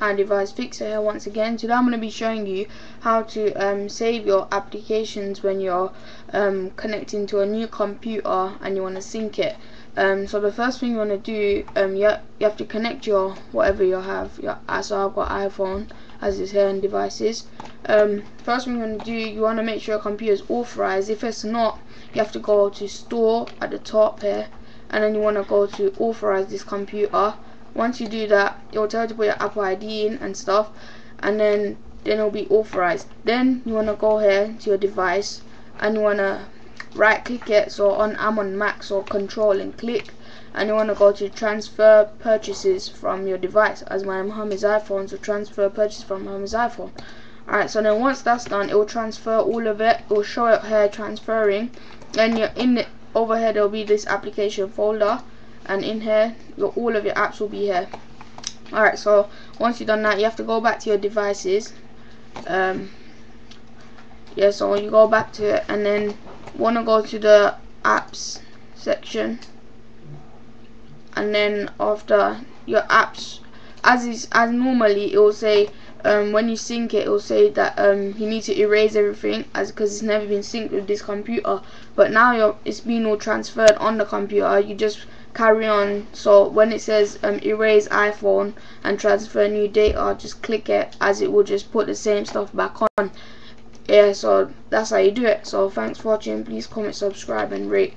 iDevice Fixer here once again. Today I'm going to be showing you how to um, save your applications when you're um, connecting to a new computer and you want to sync it. Um, so the first thing you want to do, um, you, you have to connect your whatever you have. Your, so I've got iPhone as is here in devices. Um, first thing you want to do, you want to make sure your computer is authorized. If it's not, you have to go to Store at the top here and then you want to go to authorize this computer once you do that will tell to put your apple id in and stuff and then then it'll be authorized. Then you want to go here to your device and you want to right click it so on I'm on Mac so control and click and you want to go to transfer purchases from your device as my home is iPhone so transfer purchase from home is iPhone. Alright so then once that's done it will transfer all of it it will show it here transferring and you're in it over here there will be this application folder and in here your, all of your apps will be here alright so once you've done that you have to go back to your devices um, yeah so you go back to it and then want to go to the apps section and then after your apps as is as normally it will say um, when you sync it, it will say that um, you need to erase everything as because it's never been synced with this computer. But now it's been all transferred on the computer. You just carry on. So when it says um, erase iPhone and transfer new data, just click it as it will just put the same stuff back on. Yeah, so that's how you do it. So thanks for watching. Please comment, subscribe, and rate.